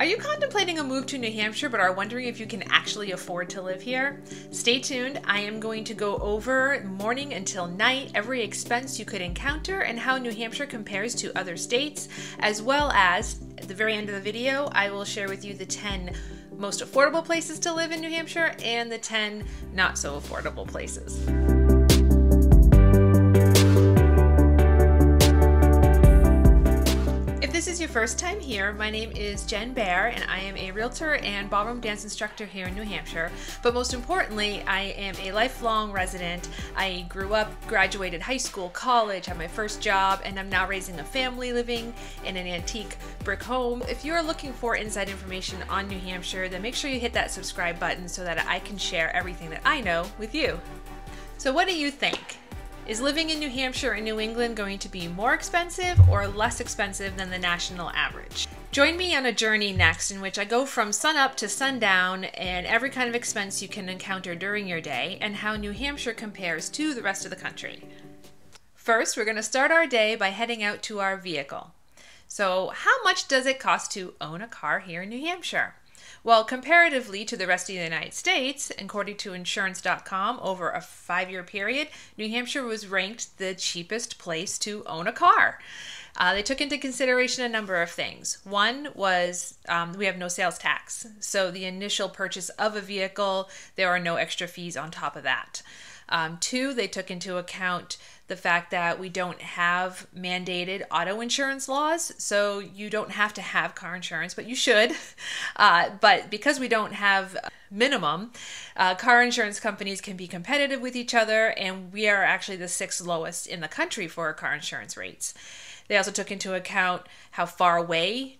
Are you contemplating a move to New Hampshire but are wondering if you can actually afford to live here? Stay tuned. I am going to go over morning until night every expense you could encounter and how New Hampshire compares to other states, as well as at the very end of the video, I will share with you the 10 most affordable places to live in New Hampshire and the 10 not so affordable places. First time here, my name is Jen Bear and I am a realtor and ballroom dance instructor here in New Hampshire. But most importantly, I am a lifelong resident. I grew up, graduated high school, college, had my first job, and I'm now raising a family living in an antique brick home. If you are looking for inside information on New Hampshire, then make sure you hit that subscribe button so that I can share everything that I know with you. So what do you think? Is living in New Hampshire and New England going to be more expensive or less expensive than the national average? Join me on a journey next in which I go from sunup to sundown and every kind of expense you can encounter during your day and how New Hampshire compares to the rest of the country. First, we're going to start our day by heading out to our vehicle. So, how much does it cost to own a car here in New Hampshire? Well, comparatively to the rest of the United States, according to insurance.com, over a five year period, New Hampshire was ranked the cheapest place to own a car. Uh, they took into consideration a number of things. One was um, we have no sales tax. So, the initial purchase of a vehicle, there are no extra fees on top of that. Um, two, they took into account the fact that we don't have mandated auto insurance laws, so you don't have to have car insurance, but you should. Uh, but because we don't have minimum, uh, car insurance companies can be competitive with each other, and we are actually the sixth lowest in the country for car insurance rates. They also took into account how far away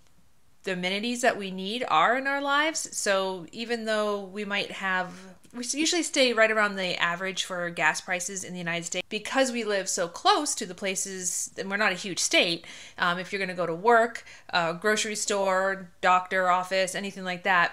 the amenities that we need are in our lives. So even though we might have we usually stay right around the average for gas prices in the United States because we live so close to the places, and we're not a huge state. Um, if you're going to go to work, uh, grocery store, doctor office, anything like that,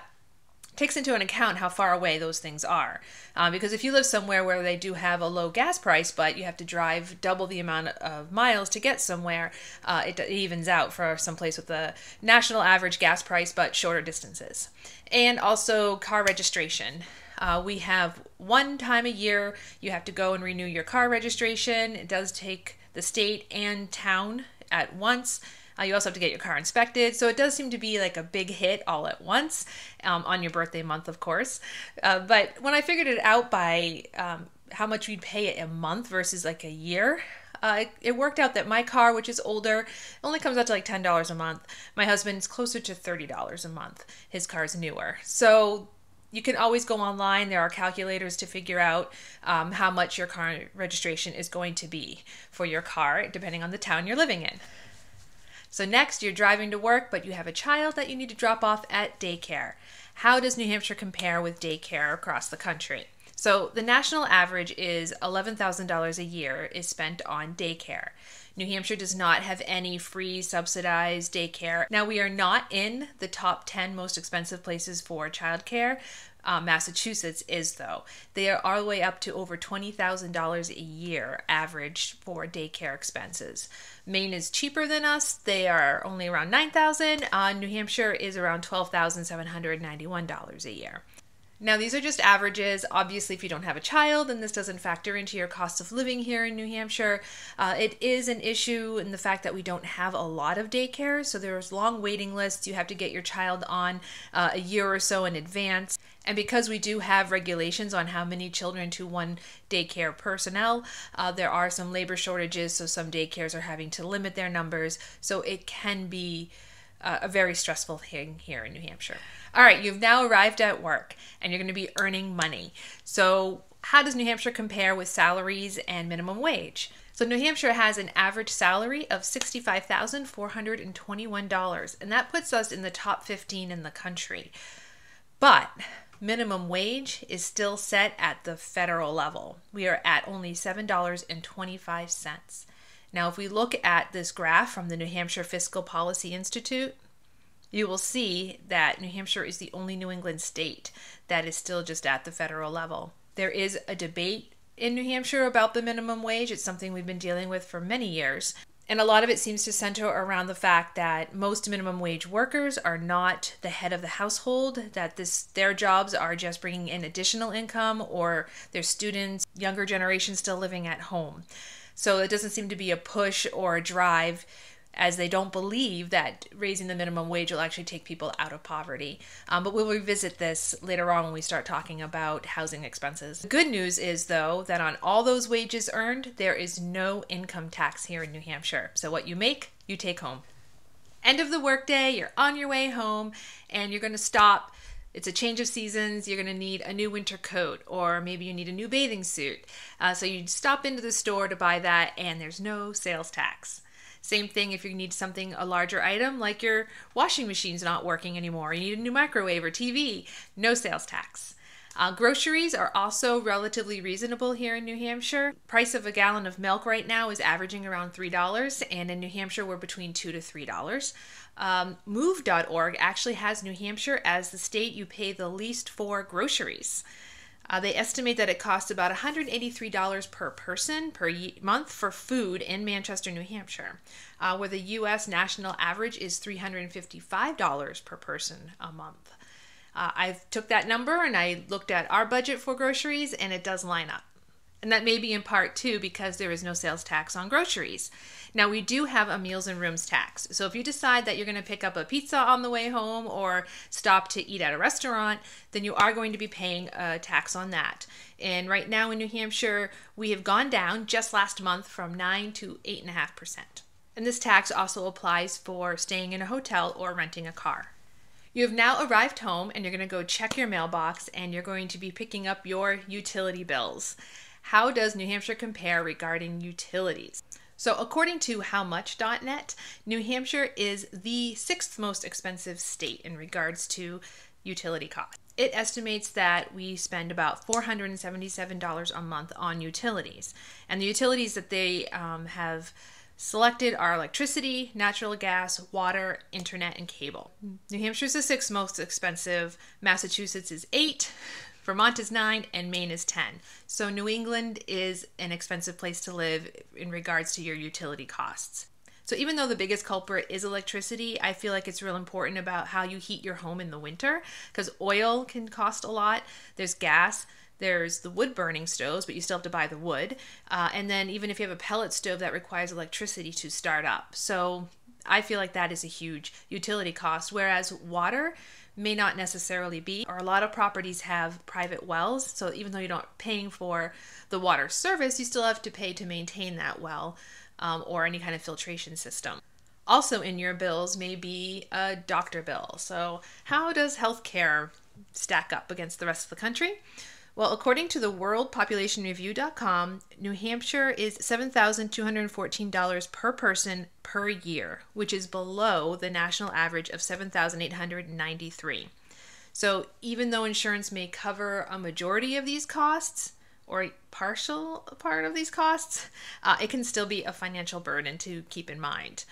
takes into an account how far away those things are. Um, because if you live somewhere where they do have a low gas price, but you have to drive double the amount of miles to get somewhere, uh, it, it evens out for some place with a national average gas price but shorter distances. And also car registration. Uh, we have one time a year you have to go and renew your car registration. It does take the state and town at once. Uh, you also have to get your car inspected. So it does seem to be like a big hit all at once um, on your birthday month, of course. Uh, but when I figured it out by um, how much we'd pay a month versus like a year, uh, it, it, worked out that my car, which is older, only comes out to like $10 a month. My husband's closer to $30 a month. His car's newer. So you can always go online. There are calculators to figure out um, how much your car registration is going to be for your car, depending on the town you're living in. So, next, you're driving to work, but you have a child that you need to drop off at daycare. How does New Hampshire compare with daycare across the country? So, the national average is $11,000 a year is spent on daycare. New Hampshire does not have any free subsidized daycare. Now, we are not in the top 10 most expensive places for childcare. Uh, Massachusetts is, though. They are all the way up to over $20,000 a year average for daycare expenses. Maine is cheaper than us. They are only around 9000 uh, New Hampshire is around $12,791 a year. Now, these are just averages. Obviously, if you don't have a child, then this doesn't factor into your cost of living here in New Hampshire. Uh, it is an issue in the fact that we don't have a lot of daycare, so there's long waiting lists. You have to get your child on uh, a year or so in advance. And because we do have regulations on how many children to one daycare personnel, uh, there are some labor shortages, so some daycares are having to limit their numbers. So it can be uh, a very stressful thing here in New Hampshire. All right, you've now arrived at work and you're going to be earning money. So, how does New Hampshire compare with salaries and minimum wage? So, New Hampshire has an average salary of $65,421, and that puts us in the top 15 in the country. But minimum wage is still set at the federal level. We are at only $7.25. Now, if we look at this graph from the New Hampshire Fiscal Policy Institute, you will see that New Hampshire is the only New England state that is still just at the federal level. There is a debate in New Hampshire about the minimum wage. It's something we've been dealing with for many years. And a lot of it seems to center around the fact that most minimum wage workers are not the head of the household, that this their jobs are just bringing in additional income or their students, younger generation still living at home. So it doesn't seem to be a push or a drive as they don't believe that raising the minimum wage will actually take people out of poverty. Um, but we'll revisit this later on when we start talking about housing expenses. The good news is, though, that on all those wages earned, there is no income tax here in New Hampshire. So what you make, you take home. End of the workday, you're on your way home, and you're going to stop it's a change of seasons. You're going to need a new winter coat, or maybe you need a new bathing suit. Uh, so you stop into the store to buy that, and there's no sales tax. Same thing if you need something, a larger item, like your washing machine's not working anymore, you need a new microwave or TV, no sales tax. Uh, groceries are also relatively reasonable here in New Hampshire. Price of a gallon of milk right now is averaging around $3, and in New Hampshire, we're between 2 to $3. Um, Move.org actually has New Hampshire as the state you pay the least for groceries. Uh, they estimate that it costs about $183 per person per month for food in Manchester, New Hampshire, uh, where the U.S. national average is $355 per person a month. Uh, I took that number and I looked at our budget for groceries, and it does line up. And that may be in part too because there is no sales tax on groceries. Now, we do have a meals and rooms tax. So if you decide that you're going to pick up a pizza on the way home or stop to eat at a restaurant, then you are going to be paying a tax on that. And right now in New Hampshire, we have gone down just last month from 9 to 8.5%. And this tax also applies for staying in a hotel or renting a car. You have now arrived home and you're going to go check your mailbox and you're going to be picking up your utility bills. How does New Hampshire compare regarding utilities? So, according to HowMuch.net, New Hampshire is the sixth most expensive state in regards to utility costs. It estimates that we spend about $477 a month on utilities. And the utilities that they um, have selected are electricity, natural gas, water, internet, and cable. New Hampshire is the sixth most expensive, Massachusetts is eight, Vermont is nine and Maine is 10. So New England is an expensive place to live in regards to your utility costs. So even though the biggest culprit is electricity, I feel like it's real important about how you heat your home in the winter because oil can cost a lot. There's gas. There's the wood burning stoves, but you still have to buy the wood. Uh, and then even if you have a pellet stove, that requires electricity to start up. So I feel like that is a huge utility cost. Whereas water, may not necessarily be. Or a lot of properties have private wells, so even though you're not paying for the water service, you still have to pay to maintain that well um, or any kind of filtration system. Also, in your bills may be a doctor bill. So, how does healthcare stack up against the rest of the country? Well, according to the worldpopulationreview.com, New Hampshire is $7,214 per person per year, which is below the national average of 7,893. So, even though insurance may cover a majority of these costs or a partial part of these costs, uh, it can still be a financial burden to keep in mind.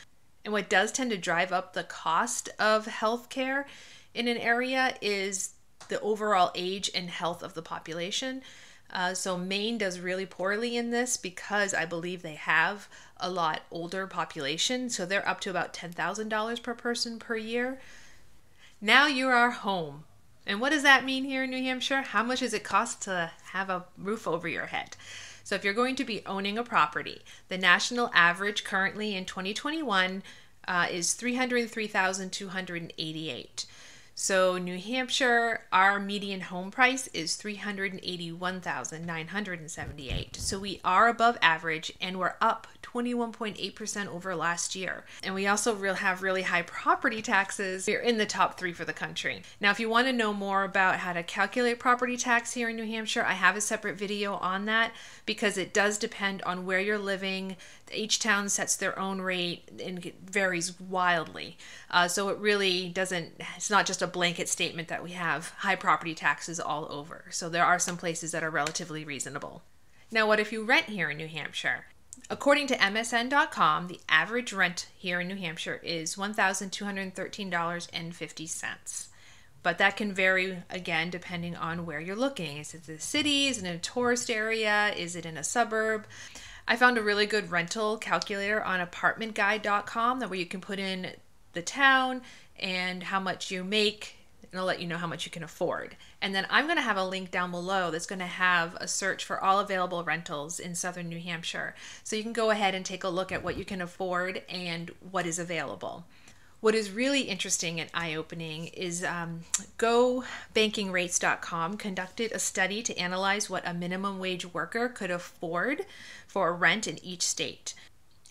And what does tend to drive up the cost of healthcare in an area is the overall age and health of the population. Uh, so Maine does really poorly in this because I believe they have a lot older population. So they're up to about $10,000 per person per year. Now you are home. And what does that mean here in New Hampshire? How much does it cost to have a roof over your head? So if you're going to be owning a property, the national average currently in 2021 uh, is 303,288. So, New Hampshire, our median home price is 381,978. So, we are above average and we're up 21.8% over last year. And we also real have really high property taxes. We're in the top 3 for the country. Now, if you want to know more about how to calculate property tax here in New Hampshire, I have a separate video on that because it does depend on where you're living. Each town sets their own rate and it varies wildly. Uh, so it really doesn't, it's not just a blanket statement that we have high property taxes all over. So there are some places that are relatively reasonable. Now, what if you rent here in New Hampshire? According to MSN.com, the average rent here in New Hampshire is $1,213.50. But that can vary again depending on where you're looking. Is it the city? Is it in a tourist area? Is it in a suburb? I found a really good rental calculator on apartmentguide.com that where you can put in the town and how much you make and it'll let you know how much you can afford. And then I'm going to have a link down below that's going to have a search for all available rentals in southern New Hampshire. So you can go ahead and take a look at what you can afford and what is available. What is really interesting and eye opening is um, GoBankingRates.com conducted a study to analyze what a minimum wage worker could afford for rent in each state.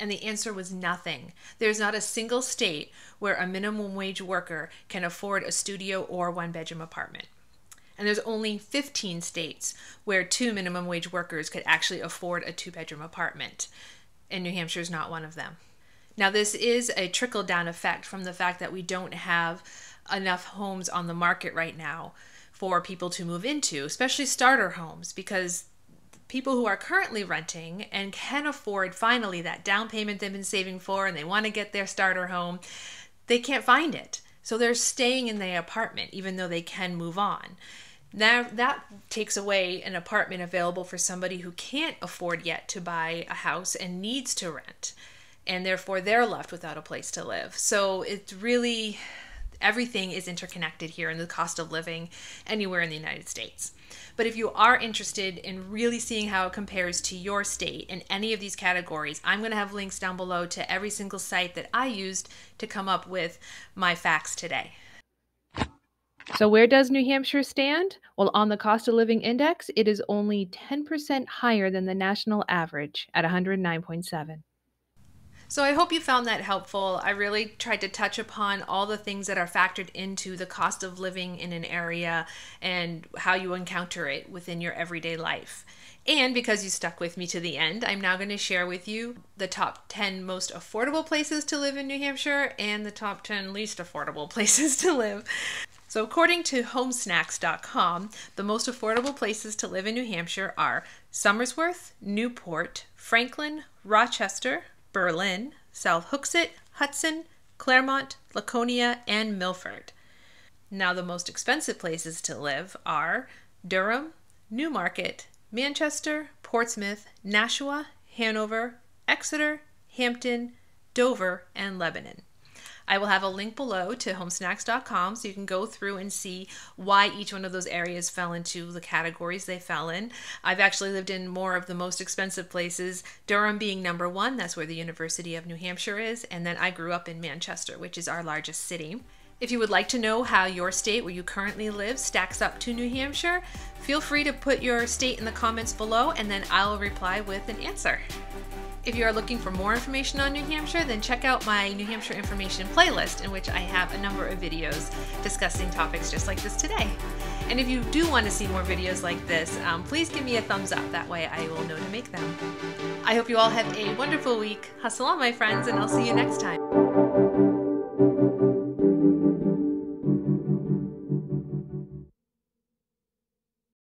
And the answer was nothing. There's not a single state where a minimum wage worker can afford a studio or one bedroom apartment. And there's only 15 states where two minimum wage workers could actually afford a two bedroom apartment. And New Hampshire is not one of them. Now, this is a trickle down effect from the fact that we don't have enough homes on the market right now for people to move into, especially starter homes, because people who are currently renting and can afford finally that down payment they've been saving for and they want to get their starter home, they can't find it. So they're staying in the apartment even though they can move on. Now that takes away an apartment available for somebody who can't afford yet to buy a house and needs to rent and therefore they're left without a place to live. So it's really everything is interconnected here in the cost of living anywhere in the United States. But if you are interested in really seeing how it compares to your state in any of these categories, I'm going to have links down below to every single site that I used to come up with my facts today. So, where does New Hampshire stand? Well, on the cost of living index, it is only 10% higher than the national average at 109.7. So I hope you found that helpful. I really tried to touch upon all the things that are factored into the cost of living in an area and how you encounter it within your everyday life. And because you stuck with me to the end, I'm now going to share with you the top 10 most affordable places to live in New Hampshire and the top 10 least affordable places to live. So, according to homesnacks.com, the most affordable places to live in New Hampshire are Somersworth, Newport, Franklin, Rochester, Berlin, South Hooksett, Hudson, Claremont, Laconia, and Milford. Now, the most expensive places to live are Durham, Newmarket, Manchester, Portsmouth, Nashua, Hanover, Exeter, Hampton, Dover, and Lebanon. I will have a link below to homesnacks.com so you can go through and see why each one of those areas fell into the categories they fell in. I've actually lived in more of the most expensive places, Durham being number one, that's where the University of New Hampshire is, and then I grew up in Manchester, which is our largest city. If you would like to know how your state where you currently live stacks up to New Hampshire, feel free to put your state in the comments below and then I'll reply with an answer. If you are looking for more information on New Hampshire, then check out my New Hampshire information playlist in which I have a number of videos discussing topics just like this today. And if you do want to see more videos like this, um, please give me a thumbs up. That way I will know to make them. I hope you all have a wonderful week. Hustle on, my friends, and I'll see you next time.